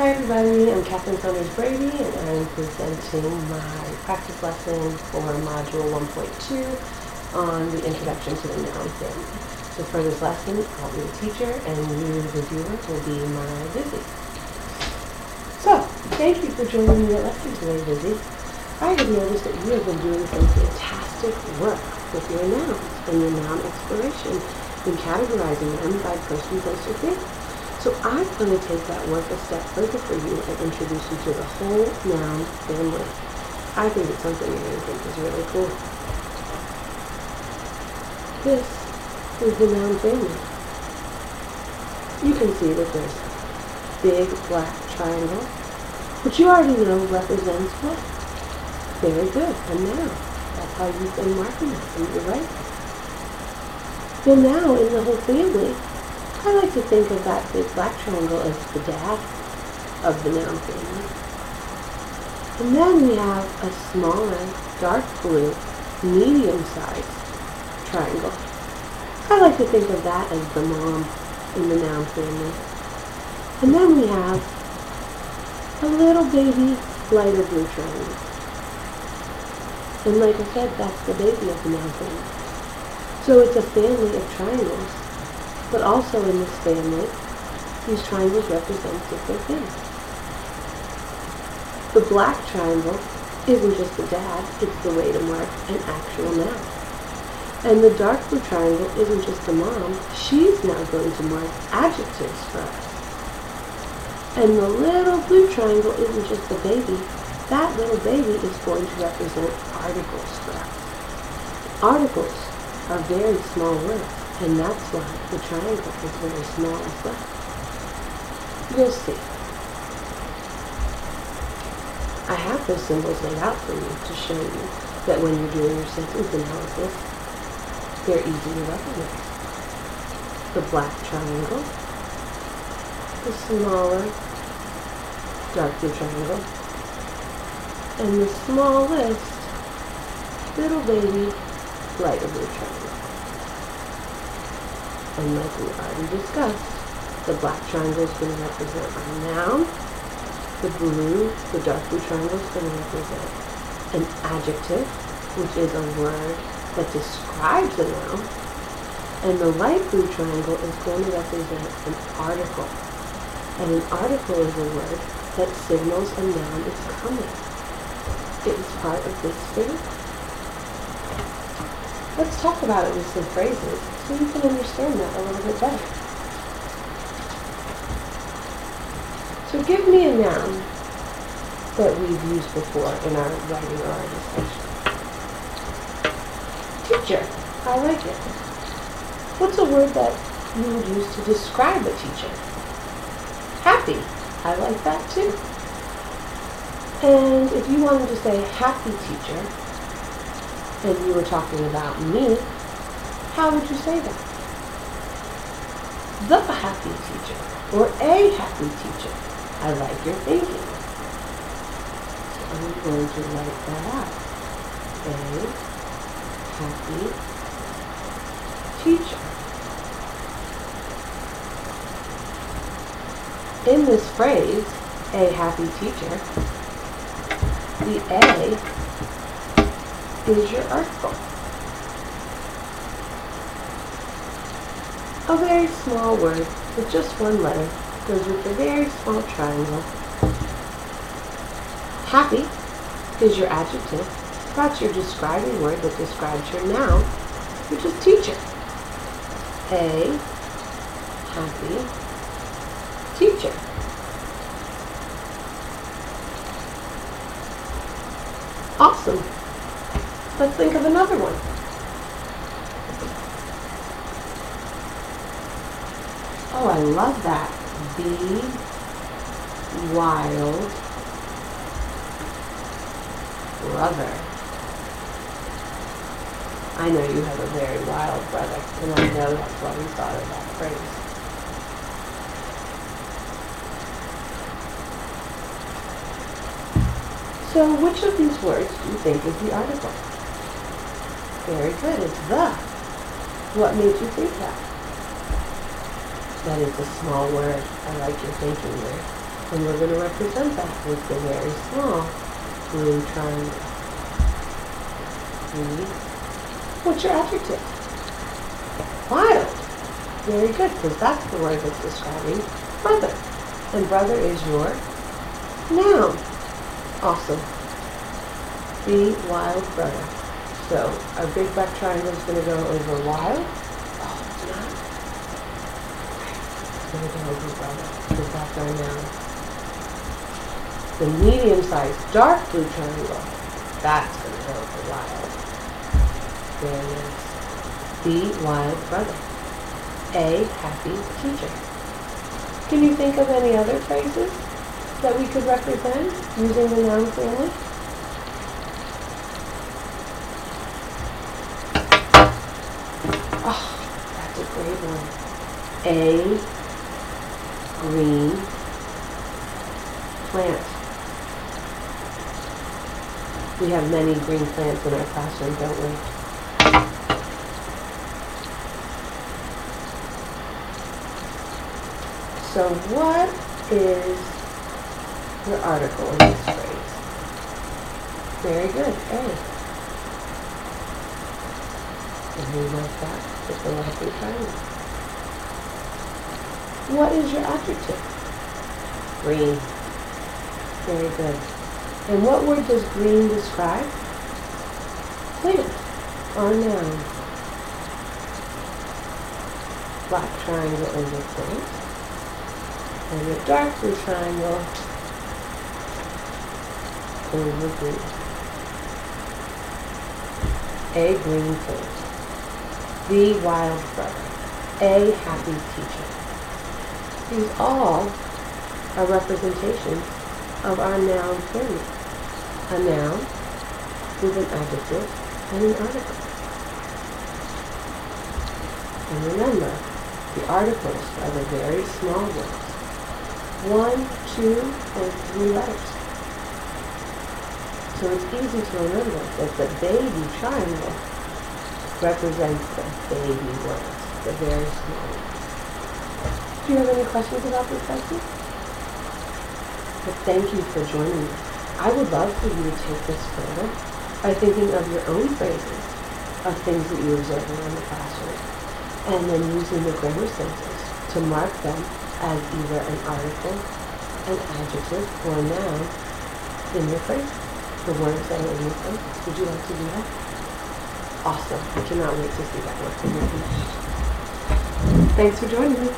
Hi everybody, I'm Kathleen Connors Brady and I'm presenting my practice lesson for Module 1.2 on the Introduction to the Noun Family. So for this lesson, I'll be the teacher and you, the viewer, will be my Lizzie. So, thank you for joining me at lesson today, Lizzie. I have noticed that you have been doing some fantastic work with your nouns and your noun exploration in categorizing them by person, place, or thing. So I'm going to take that work a step further for you and introduce you to the whole noun family. I think it's something you're going to think is really cool. This is the noun family. You can see that there's big black triangle, which you already know represents what? Very good, a noun. That's how you've been marking it in your writing. Well, now in the whole family, I like to think of that big black triangle as the dad of the noun family. And then we have a smaller, dark blue, medium-sized triangle. I like to think of that as the mom in the noun family. And then we have a little baby lighter blue triangle. And like I said, that's the baby of the noun family. So it's a family of triangles. But also in this family, these triangles represent different things. The black triangle isn't just the dad, it's the way to mark an actual noun. And the dark blue triangle isn't just the mom, she's now going to mark adjectives for us. And the little blue triangle isn't just the baby, that little baby is going to represent articles for us. Articles are very small words, and that's why the triangle is very small as well. You'll see. I have those symbols laid out for you to show you that when you're doing your sentence analysis, they're easy to recognize. The black triangle, the smaller dark triangle, and the smallest little baby lighter blue triangle. And like we already discussed, the black triangle is going to represent our noun. The blue, the dark blue triangle is going to represent an adjective, which is a word that describes a noun. And the light blue triangle is going to represent an article. And an article is a word that signals a noun is coming. It is part of this family. Let's talk about it with some phrases so you can understand that a little bit better. So give me a noun that we've used before in our writing or our discussion. Teacher. I like it. What's a word that you would use to describe a teacher? Happy. I like that too. And if you wanted to say happy teacher, and you were talking about me, how would you say that? The happy teacher, or a happy teacher. I like your thinking. So I'm going to write that out. A happy teacher. In this phrase, a happy teacher, the A is your article. A very small word with just one letter goes with a very small triangle. Happy is your adjective. That's your describing word that describes your noun, which is teacher. A happy teacher. Awesome. Let's think of another one. Oh, I love that. Be wild brother. I know you have a very wild brother, and I know that's why we thought of that phrase. So which of these words do you think is the article? Very good, it's the. What made you think that? That is a small word. I like your thinking there. And we're going to represent that with the very small blue triangle. What's your adjective? Wild. Very good, because that's the word that's describing brother. And brother is your noun. Awesome. The wild brother. So our big black triangle is going to go over wild. Oh, it's not. It's going to go over brother, because that's our. The medium-sized dark blue triangle, that's going to go over wild. Very nice. The wild brother. A happy teacher. Can you think of any other phrases that we could represent using the noun family? Oh, that's a great one. A green plant. We have many green plants in our classroom, don't we? So what is your article in this phrase? Very good, A. And we like that with the lovely triangle. What is your adjective? Green. Very good. And what word does green describe? Plant or noun. Black triangle is over plant. And a dark blue triangle over green. A green plant. The wild brother. A happy teacher. These all are representations of our noun family. A noun is an adjective and an article. And remember, the articles are the very small words. One, two, or three letters. So it's easy to remember that the baby triangle represents the baby words, the very small ones. Do you have any questions about this lesson? But thank you for joining me. I would love for you to take this further by thinking of your own phrases of things that you observe around the classroom, and then using the grammar sensors to mark them as either an article, an adjective, or a noun in your phrase. The words that are in your phrase. Would you like to do that? Awesome. I cannot wait to see that work when you're finished. Thanks for joining me.